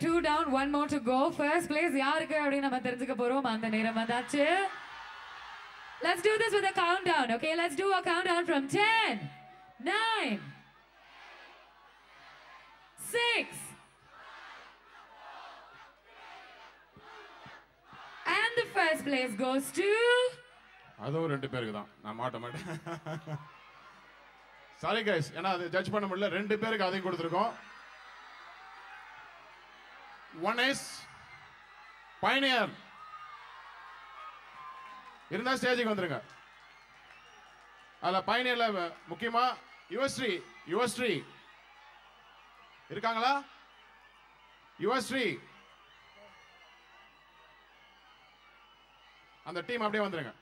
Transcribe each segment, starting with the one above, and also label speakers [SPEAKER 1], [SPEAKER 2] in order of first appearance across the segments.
[SPEAKER 1] Two down one more to go first place யாருக்கு அப்படின்னு நம்ம தெரிஞ்சுக்க போறோம் அந்த நேரம் வந்தாச்சு let's do this with a count down okay let's do a count 10 9 6 And the first place goes to
[SPEAKER 2] அதுவும் ரெண்டு பேருக்கு தான் நான் மாட்ட மாட்டேன் சாரி கைஸ் ஏன்னா அது ஜட்ஜ் பண்ண முடியல ரெண்டு பேருக்கு அதையும் கொடுத்துருக்கோம் ஒன் is பயணியர் இருந்தால் ஸ்டேஜுக்கு வந்துருங்க. அதில் பயணியில் முக்கியமா யுவஸ்ரீ யுவஸ்ரீ இருக்காங்களா? யுவஸ்ரீ அந்த டீம் அப்படியே வந்துருங்க.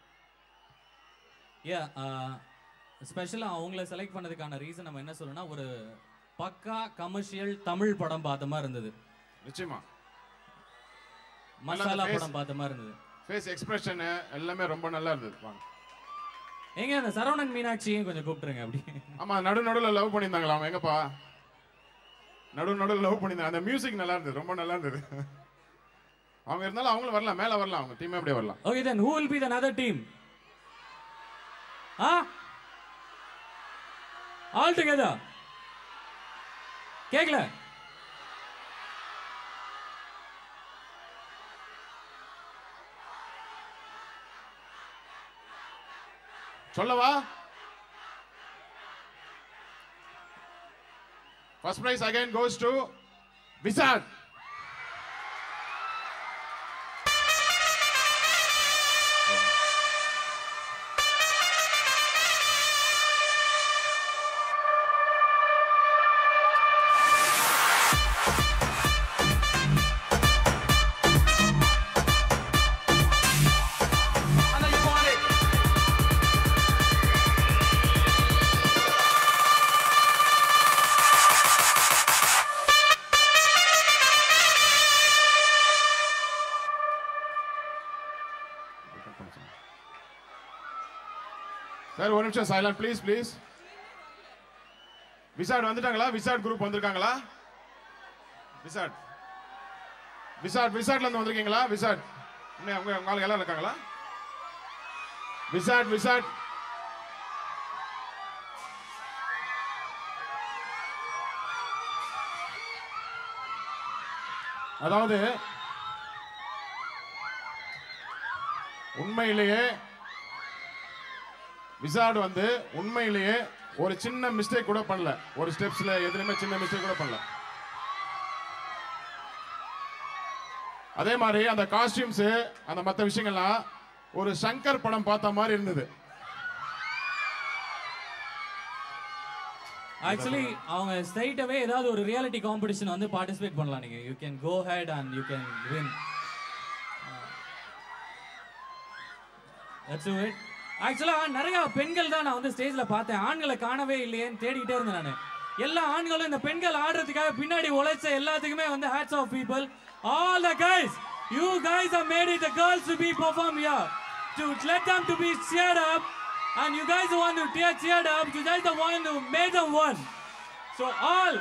[SPEAKER 3] ஏ ஸ்பெஷலாக uh, அவங்கள செலக்ட் பண்ணதுக்கான ரீசன் நம்ம என்ன சொல்லணும்னா ஒரு பக்கா கமர்ஷியல் தமிழ் படம் பார்த்த மாதிரி இருந்தது.
[SPEAKER 2] நிச்சயமா.
[SPEAKER 3] மசாலா படம் பார்த்த மாதிரி இருந்தது.
[SPEAKER 2] ஃபேஸ் எக்ஸ்பிரஷன் எல்லாமே ரொம்ப நல்லா இருந்தது. வாங்க.
[SPEAKER 3] எங்க அந்த சரவணன் மீனாட்சியும் கொஞ்சம் கூப்பிட்டுருங்க அப்படி.
[SPEAKER 2] ஆமா நடு நடுவில் லவ் பண்ணியிருந்தாங்களா எங்கப்பா? நடு நடுவில் லவ் பண்ணியிருந்தாங்க. அந்த மியூசிக் நல்லா இருந்தது. ரொம்ப நல்லா இருந்தது. அவங்க இருந்தாலும் அவங்களும் வரலாம். மேல வரலாம். அவங்க டீமே அப்படியே வரலாம்.
[SPEAKER 3] Okay then who will be then other team ah? All together கேக்கல?
[SPEAKER 2] சொல்லவா? First
[SPEAKER 4] prize again goes to VISAT
[SPEAKER 2] sir ஒரு நிமிஷம் சைலண்ட் ப்ளீஸ் ப்ளீஸ் விசாட் வந்துட்டாங்களா? விசாட் குரூப் வந்திருக்காங்களா? விசாட் விசாட் விசாட்ல இருந்து வந்திருக்கீங்களா? விசாட் இன்னும் உங்க உங்க ஆளுங்க எல்லாம் இருக்காங்களா? விசாட் விசாட் அதாவது உண்மையிலேயே விசார்டு வந்து உண்மையிலேயே ஒரு சின்ன மிஸ்டேக் கூட பண்ணல. ஒரு ஸ்டெப்ஸ்ல எதுலையுமே சின்ன மிஸ்டேக் கூட பண்ணல. அதே மாதிரி அந்த காஸ்டியூம்ஸ் அந்த மற்ற விஷயங்கள்லாம் ஒரு சங்கர் படம் பார்த்த மாதிரி இருந்தது.
[SPEAKER 3] ஆக்சுவலி அவங்க ஸ்ட்ரைட்டாவே ஏதாவது ஒரு ரியாலிட்டி காம்படிஷன் வந்து பார்ட்டிசிபேட் பண்ணலாம் நீங்க. You can go ahead and you can win that's it ஆக்சுவலா நிறைய பெண்கள் தான் நான் வந்து ஸ்டேஜ்ல பார்த்தேன் ஆண்களை காணவே இல்லையேன்னு தேடிக்கிட்டே இருந்தேன் நான் எல்லா ஆண்களும் இந்த பெண்கள் ஆடுறதுக்காக பின்னாடி உழைச்ச எல்லாத்துக்குமே வந்து hats off people all the guys you guys are made it the girls to be perform here to let them to be cheered up and you guys are the one who tear cheered up you guys are the one who made them one so all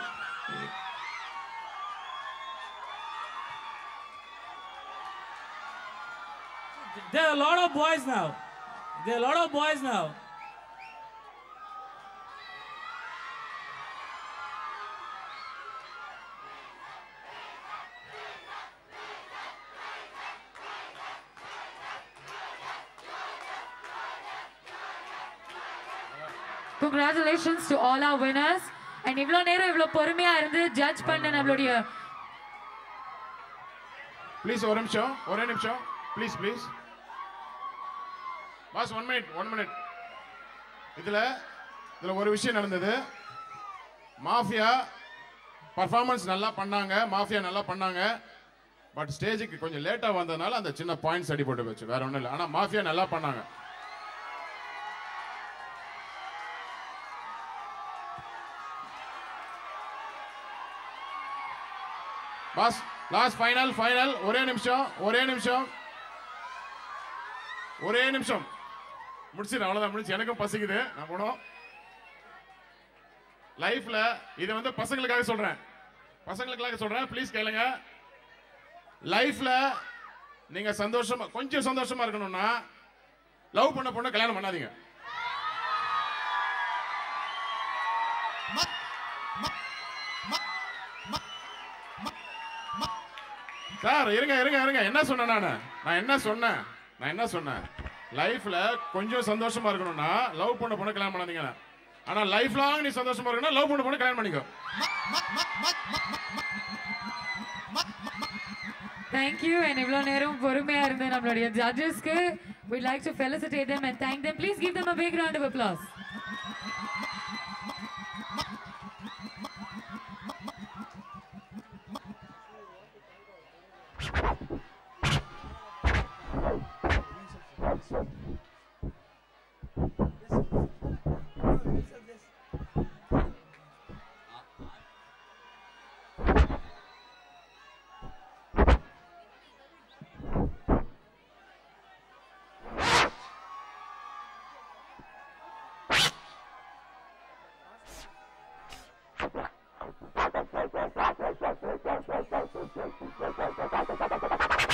[SPEAKER 3] there are a lot of boys now there are a lot of boys now
[SPEAKER 1] Congratulations to all our winners. And இவ்வளோ நேரம் இவ்வளோ பொறுமையா இருந்து judge பண்ண நம்மளுடைய
[SPEAKER 2] please ஒரு நிமிஷம் ஒரே நிமிஷம் please please Boss one minute one minute இதில் இதில் ஒரு விஷயம் நடந்தது. மாஃபியா பர்ஃபார்மன்ஸ் நல்லா பண்ணாங்க மாஃபியா நல்லா பண்ணாங்க. பட் ஸ்டேஜுக்கு கொஞ்சம் லேட்டாக வந்ததுனால அந்த சின்ன பாயிண்ட்ஸ் அடிபட்டு போச்சு. வேற ஒன்றும் இல்லை. ஆனால் மாஃபியா நல்லா பண்ணாங்க. பாஸ் லாஸ்ட் ஃபைனல் ஃபைனல் ஒரே நிமிஷம் ஒரே நிமிஷம். ஒரே நிமிஷம். முடிச்சிடும் அவ்வளவுதான் முடிச்சு எனக்கும் பசிக்குது. நான் போனோம். லைஃப்ல இதை வந்து பசங்களுக்காக சொல்றேன். பசங்களுக்காக சொல்றேன். ப்ளீஸ் கேளுங்க. லைஃப்ல நீங்க சந்தோஷமா கொஞ்சம் சந்தோஷமா இருக்கணும்னா லவ் பண்ண பொண்ணு கல்யாணம் பண்ணாதீங்க. சார் இருங்க இருங்க இருங்க. என்ன சொன்னேன் நான்? நான் என்ன சொன்னேன்? நான் என்ன சொன்னேன்? லைஃப்ல கொஞ்சம் சந்தோஷமா இருக்கணும்னா லவ் பண்ண பொண்ணு கல்யாணம் பண்ணாதீங்க. ஆனா லைஃப் லாங் நீ சந்தோஷமா இருக்கணும் லவ் பண்ண பொண்ணு கல்யாணம் பண்ணிக்கோ.
[SPEAKER 1] தேங்க்யூ அண்ட் இவ்வளோ நேரம் பொறுமையா இருந்த நம்மளுடைய ஜட்ஜஸ்க்கு we'd like to felicitate them and thank them. Please give them a big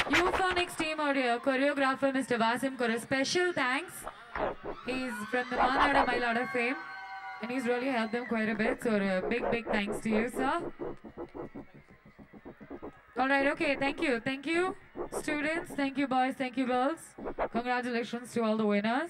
[SPEAKER 1] Euphonics team audio choreographer Mr. Vasim Kura. Special thanks He's from the Manada Mailada fame and he's really helped them quite a bit. So a big, big thanks to you, sir. All right, okay, thank you. Thank you, students. Thank you, boys. Thank you, girls. Congratulations to all the winners.